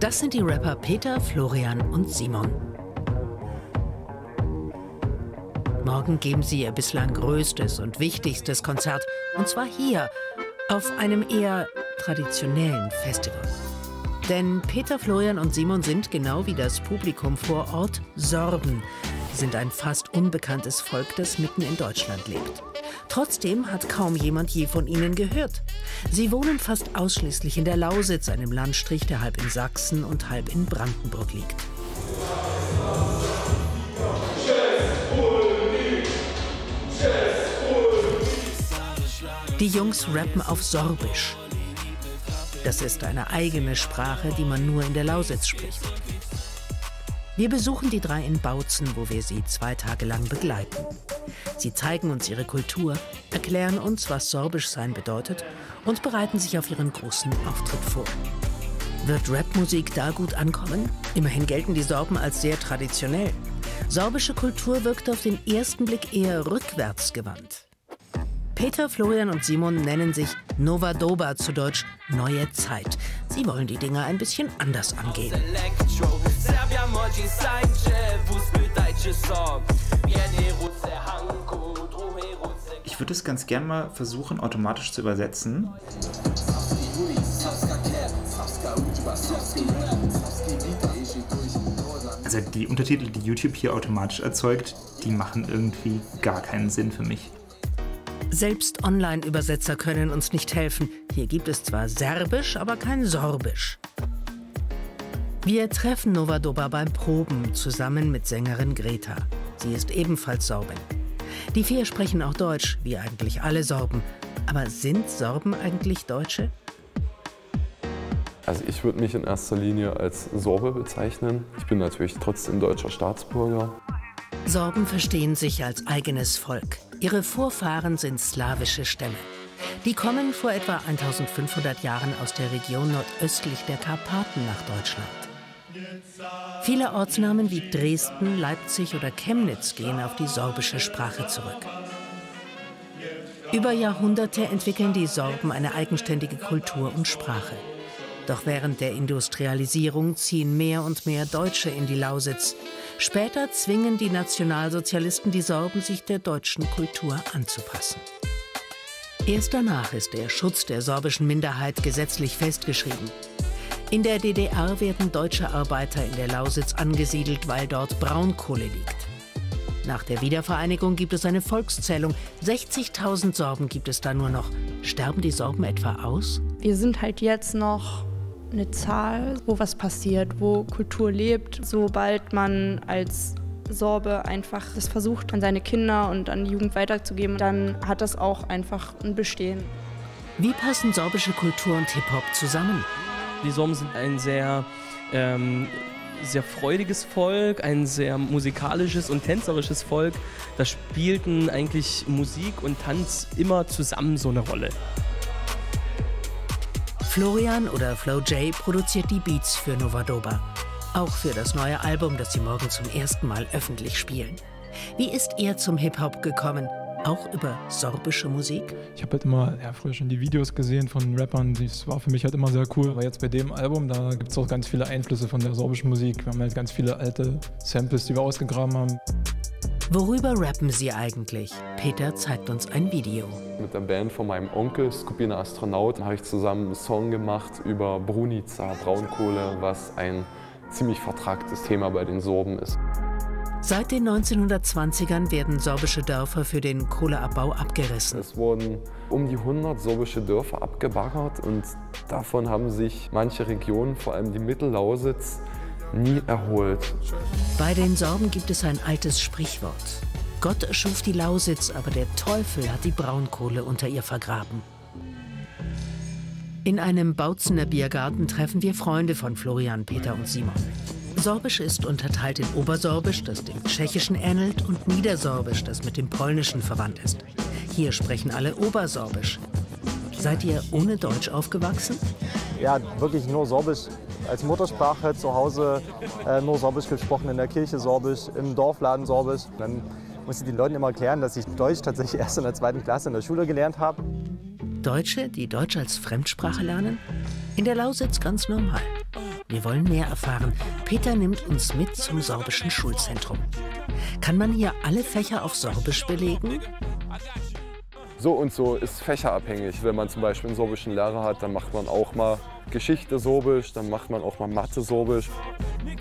Das sind die Rapper Peter, Florian und Simon. Morgen geben sie ihr bislang größtes und wichtigstes Konzert. Und zwar hier, auf einem eher traditionellen Festival. Denn Peter, Florian und Simon sind, genau wie das Publikum vor Ort, Sorben. Sind ein fast unbekanntes Volk, das mitten in Deutschland lebt. Trotzdem hat kaum jemand je von ihnen gehört. Sie wohnen fast ausschließlich in der Lausitz, einem Landstrich, der halb in Sachsen und halb in Brandenburg liegt. Die Jungs rappen auf Sorbisch. Das ist eine eigene Sprache, die man nur in der Lausitz spricht. Wir besuchen die drei in Bautzen, wo wir sie zwei Tage lang begleiten. Sie zeigen uns ihre Kultur, erklären uns, was Sorbisch sein bedeutet und bereiten sich auf ihren großen Auftritt vor. Wird Rapmusik da gut ankommen? Immerhin gelten die Sorben als sehr traditionell. Sorbische Kultur wirkt auf den ersten Blick eher rückwärtsgewandt. Peter, Florian und Simon nennen sich Nova Doba, zu Deutsch Neue Zeit. Sie wollen die Dinge ein bisschen anders angehen. Ich würde es ganz gern mal versuchen, automatisch zu übersetzen. Also die Untertitel, die YouTube hier automatisch erzeugt, die machen irgendwie gar keinen Sinn für mich. Selbst Online-Übersetzer können uns nicht helfen. Hier gibt es zwar Serbisch, aber kein Sorbisch. Wir treffen Novadoba beim Proben zusammen mit Sängerin Greta. Sie ist ebenfalls Sorbin. Die vier sprechen auch Deutsch, wie eigentlich alle Sorben. Aber sind Sorben eigentlich Deutsche? Also ich würde mich in erster Linie als Sorbe bezeichnen. Ich bin natürlich trotzdem deutscher Staatsbürger. Sorben verstehen sich als eigenes Volk. Ihre Vorfahren sind slawische Stämme. Die kommen vor etwa 1500 Jahren aus der Region nordöstlich der Karpaten nach Deutschland. Viele Ortsnamen wie Dresden, Leipzig oder Chemnitz gehen auf die sorbische Sprache zurück. Über Jahrhunderte entwickeln die Sorben eine eigenständige Kultur und Sprache. Doch während der Industrialisierung ziehen mehr und mehr Deutsche in die Lausitz. Später zwingen die Nationalsozialisten die Sorben, sich der deutschen Kultur anzupassen. Erst danach ist der Schutz der sorbischen Minderheit gesetzlich festgeschrieben. In der DDR werden deutsche Arbeiter in der Lausitz angesiedelt, weil dort Braunkohle liegt. Nach der Wiedervereinigung gibt es eine Volkszählung. 60.000 Sorben gibt es da nur noch. Sterben die Sorben etwa aus? Wir sind halt jetzt noch eine Zahl, wo was passiert, wo Kultur lebt. Sobald man als Sorbe einfach das versucht, an seine Kinder und an die Jugend weiterzugeben, dann hat das auch einfach ein Bestehen. Wie passen sorbische Kultur und Hip-Hop zusammen? Die Sorben sind ein sehr, ähm, sehr freudiges Volk, ein sehr musikalisches und tänzerisches Volk. Da spielten eigentlich Musik und Tanz immer zusammen so eine Rolle. Florian oder Flo J produziert die Beats für Novadoba. Auch für das neue Album, das sie morgen zum ersten Mal öffentlich spielen. Wie ist er zum Hip-Hop gekommen? Auch über sorbische Musik? Ich habe halt immer ja, früher schon die Videos gesehen von Rappern. Das war für mich halt immer sehr cool. Aber jetzt bei dem Album, da gibt es auch ganz viele Einflüsse von der sorbischen Musik. Wir haben halt ganz viele alte Samples, die wir ausgegraben haben. Worüber rappen sie eigentlich? Peter zeigt uns ein Video. Mit der Band von meinem Onkel, Skupina Astronaut, habe ich zusammen einen Song gemacht über Brunica, Braunkohle, was ein ziemlich vertragtes Thema bei den Sorben ist. Seit den 1920ern werden sorbische Dörfer für den Kohleabbau abgerissen. Es wurden um die 100 sorbische Dörfer abgebaggert und davon haben sich manche Regionen, vor allem die Mittellausitz, nie erholt. Bei den Sorben gibt es ein altes Sprichwort. Gott schuf die Lausitz, aber der Teufel hat die Braunkohle unter ihr vergraben. In einem Bautzener Biergarten treffen wir Freunde von Florian, Peter und Simon. Sorbisch ist unterteilt in Obersorbisch, das dem Tschechischen ähnelt, und Niedersorbisch, das mit dem Polnischen verwandt ist. Hier sprechen alle Obersorbisch. Seid ihr ohne Deutsch aufgewachsen? Ja, wirklich nur Sorbisch als Muttersprache zu Hause äh, nur Sorbisch gesprochen, in der Kirche Sorbisch, im Dorfladen Sorbisch. Dann musste ich den Leuten immer erklären, dass ich Deutsch tatsächlich erst in der zweiten Klasse in der Schule gelernt habe. Deutsche, die Deutsch als Fremdsprache lernen? In der Lausitz ganz normal. Wir wollen mehr erfahren. Peter nimmt uns mit zum sorbischen Schulzentrum. Kann man hier alle Fächer auf Sorbisch belegen? So und so ist fächerabhängig. Wenn man zum Beispiel einen sorbischen Lehrer hat, dann macht man auch mal Geschichte sorbisch, dann macht man auch mal Mathe sorbisch.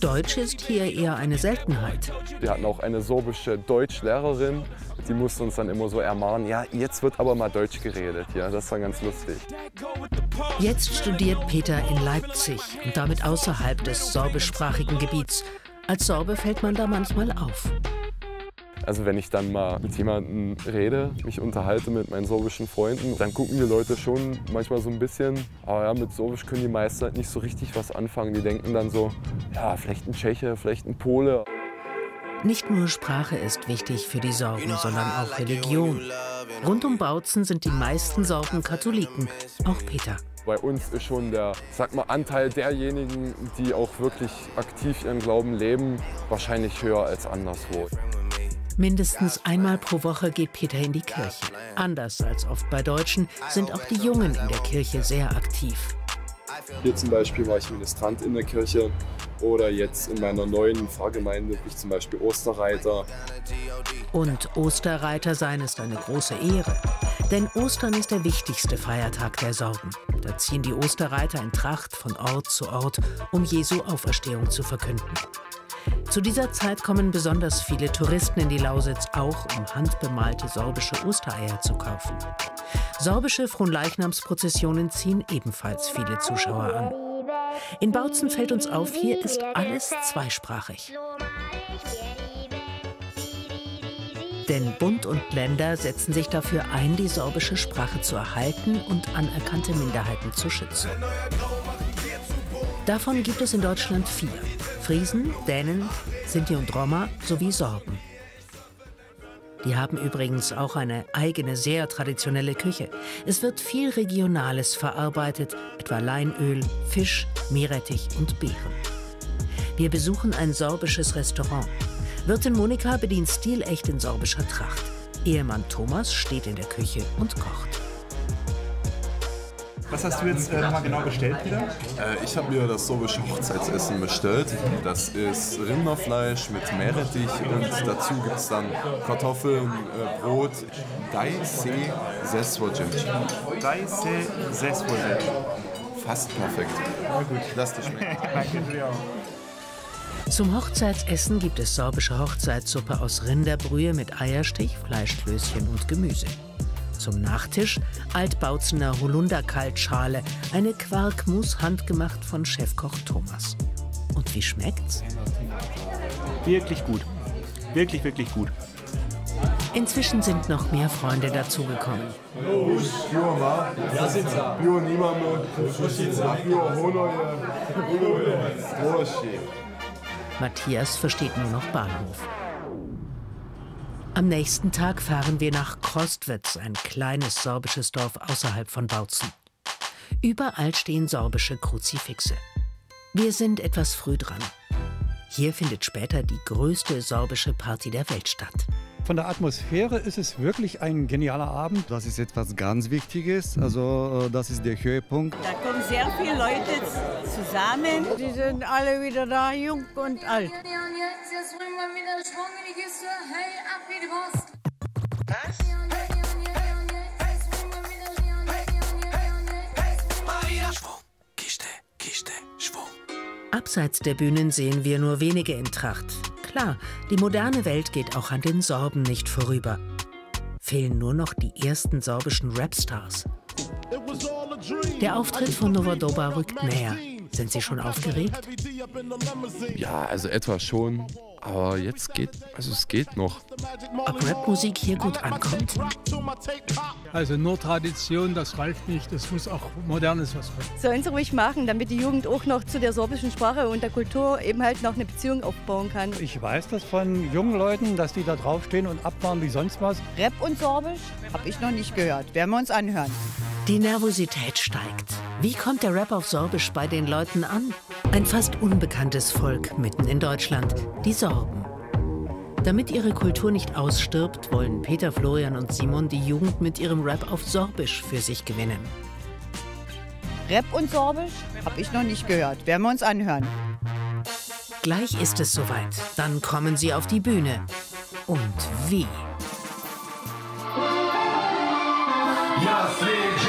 Deutsch ist hier eher eine Seltenheit. Wir hatten auch eine sorbische Deutschlehrerin, die musste uns dann immer so ermahnen, ja, jetzt wird aber mal Deutsch geredet. Ja, das war ganz lustig. Jetzt studiert Peter in Leipzig und damit außerhalb des sorbischsprachigen Gebiets. Als Sorbe fällt man da manchmal auf. Also wenn ich dann mal mit jemandem rede, mich unterhalte mit meinen sorbischen Freunden, dann gucken die Leute schon manchmal so ein bisschen, aber ja, mit Sorbisch können die meisten halt nicht so richtig was anfangen. Die denken dann so, ja, vielleicht ein Tscheche, vielleicht ein Pole. Nicht nur Sprache ist wichtig für die Sorben, sondern auch Religion. Rund um Bautzen sind die meisten Sorben Katholiken, auch Peter. Bei uns ist schon der, sag mal, Anteil derjenigen, die auch wirklich aktiv ihren Glauben leben, wahrscheinlich höher als anderswo. Mindestens einmal pro Woche geht Peter in die Kirche. Anders als oft bei Deutschen sind auch die Jungen in der Kirche sehr aktiv. Hier zum Beispiel war ich Ministrant in der Kirche oder jetzt in meiner neuen Pfarrgemeinde bin ich zum Beispiel Osterreiter. Und Osterreiter sein ist eine große Ehre. Denn Ostern ist der wichtigste Feiertag der Sorben. Da ziehen die Osterreiter in Tracht von Ort zu Ort, um Jesu Auferstehung zu verkünden. Zu dieser Zeit kommen besonders viele Touristen in die Lausitz, auch um handbemalte sorbische Ostereier zu kaufen. Sorbische Fronleichnamsprozessionen ziehen ebenfalls viele Zuschauer an. In Bautzen fällt uns auf, hier ist alles zweisprachig. Denn Bund und Länder setzen sich dafür ein, die sorbische Sprache zu erhalten und anerkannte Minderheiten zu schützen. Davon gibt es in Deutschland vier. Friesen, Dänen, Sinti und Roma sowie Sorben. Die haben übrigens auch eine eigene, sehr traditionelle Küche. Es wird viel Regionales verarbeitet, etwa Leinöl, Fisch, Meerrettich und Beeren. Wir besuchen ein sorbisches Restaurant. Wirtin Monika bedient stilecht in sorbischer Tracht. Ehemann Thomas steht in der Küche und kocht. Was hast du jetzt äh, nochmal genau bestellt wieder? Äh, ich habe mir das sorbische Hochzeitsessen bestellt. Das ist Rinderfleisch mit Meerrettich und dazu gibt es dann Kartoffeln, äh, Brot. Dai se sesvojem. Dai se sesvojem. Fast perfekt. Na gut. Lass dich schmecken. Danke dir auch. Zum Hochzeitsessen gibt es sorbische Hochzeitssuppe aus Rinderbrühe mit Eierstich, Fleischklößchen und Gemüse. Zum Nachtisch Altbautzener Holunderkaltschale, eine Quarkmus handgemacht von Chefkoch Thomas. Und wie schmeckt's? Wirklich gut. Wirklich, wirklich gut. Inzwischen sind noch mehr Freunde dazugekommen. Matthias versteht nur noch Bahnhof. Am nächsten Tag fahren wir nach Krostwitz, ein kleines sorbisches Dorf außerhalb von Bautzen. Überall stehen sorbische Kruzifixe. Wir sind etwas früh dran. Hier findet später die größte sorbische Party der Welt statt. Von der Atmosphäre ist es wirklich ein genialer Abend. Das ist etwas ganz Wichtiges, also äh, das ist der Höhepunkt. Da kommen sehr viele Leute zusammen. Die sind alle wieder da, jung und alt. Abseits der Bühnen sehen wir nur wenige in Tracht. Klar, die moderne Welt geht auch an den Sorben nicht vorüber. Fehlen nur noch die ersten sorbischen Rapstars. Der Auftritt von Novodoba rückt näher. Sind Sie schon aufgeregt? Ja, also etwas schon. Aber jetzt geht, also es geht noch. Ob Rapmusik hier gut ankommt? Also nur Tradition, das reicht nicht. Es muss auch Modernes was kommen. Sollen sie ruhig machen, damit die Jugend auch noch zu der sorbischen Sprache und der Kultur eben halt noch eine Beziehung aufbauen kann. Ich weiß das von jungen Leuten, dass die da draufstehen und abfahren wie sonst was. Rap und Sorbisch? Hab ich noch nicht gehört. Werden wir uns anhören. Die Nervosität steigt. Wie kommt der Rap auf Sorbisch bei den Leuten an? Ein fast unbekanntes Volk mitten in Deutschland, die Sorben. Damit ihre Kultur nicht ausstirbt, wollen Peter, Florian und Simon die Jugend mit ihrem Rap auf Sorbisch für sich gewinnen. Rap und Sorbisch habe ich noch nicht gehört. Werden wir uns anhören. Gleich ist es soweit. Dann kommen sie auf die Bühne. Und wie? Nova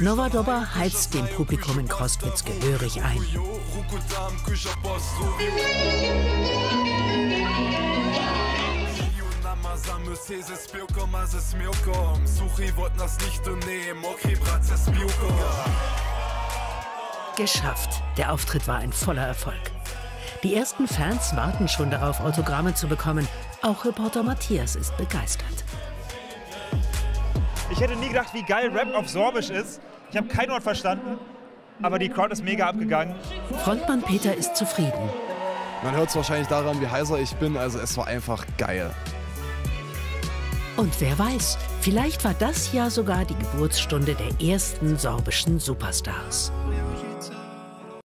Doba heizt dem Publikum in Krostwitz gehörig ein. Geschafft. Der Auftritt war ein voller Erfolg. Die ersten Fans warten schon darauf, Autogramme zu bekommen. Auch Reporter Matthias ist begeistert. Ich hätte nie gedacht, wie geil Rap auf Sorbisch ist. Ich habe kein Wort verstanden, aber die Crowd ist mega abgegangen. Frontmann Peter ist zufrieden. Man hört es wahrscheinlich daran, wie heiser ich bin. Also es war einfach geil. Und wer weiß, vielleicht war das ja sogar die Geburtsstunde der ersten sorbischen Superstars.